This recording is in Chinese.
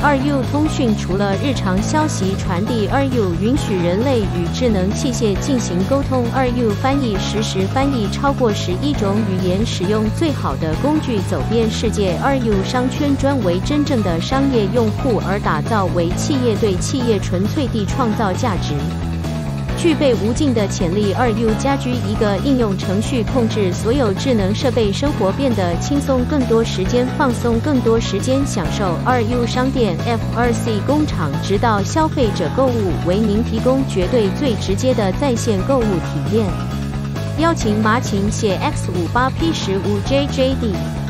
二 U 通讯除了日常消息传递二 U 允许人类与智能器械进行沟通。二 U 翻译实时翻译超过十一种语言，使用最好的工具走遍世界。二 U 商圈专为真正的商业用户而打造，为企业对企业纯粹地创造价值。具备无尽的潜力。二 U 家居一个应用程序，控制所有智能设备，生活变得轻松，更多时间放松，更多时间享受。二 U 商店 F2C 工厂，直到消费者购物，为您提供绝对最直接的在线购物体验。邀请马请写 X 五八 P 十五 JJD。